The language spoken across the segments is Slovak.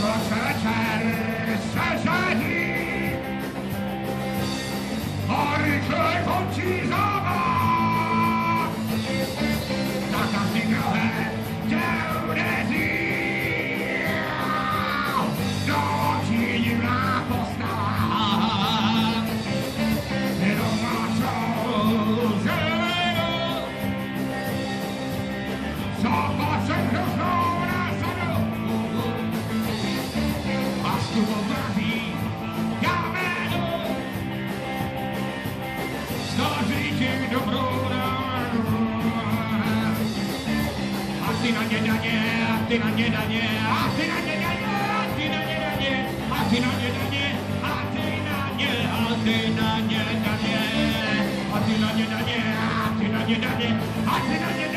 Bye. ti dobrou dám. A ty na ně daně, a ty na ně daně, a ty na ně daně, a ty na ně daně, a ty na ně daně, a ty na ně, a ty na ně daně, a ty na ně daně, a ty na ně daně, a ty na ně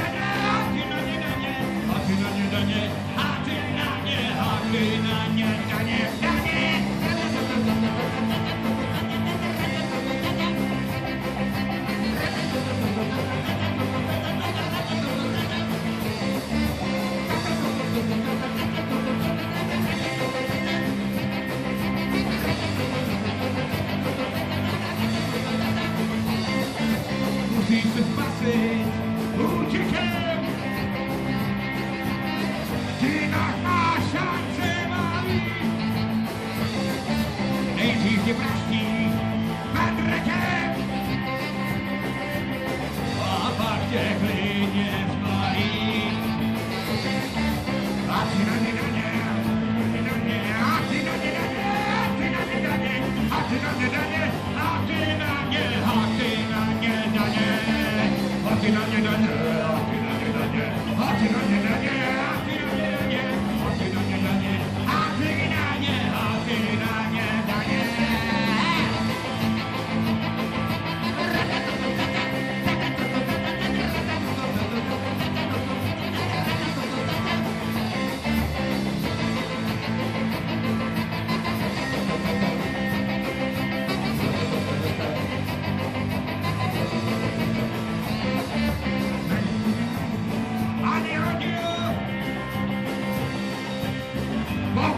Yeah.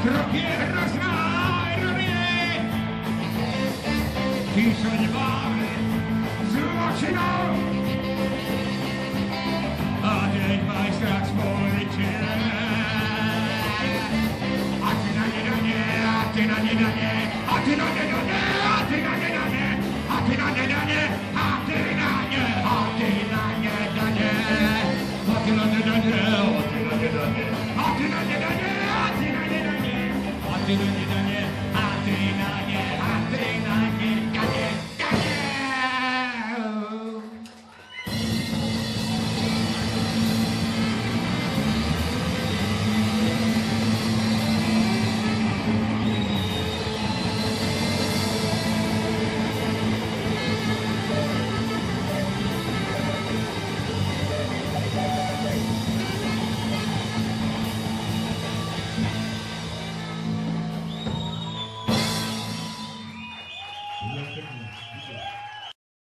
Rocky Rosa, Ironie, Kiszeń Bar. Thank you.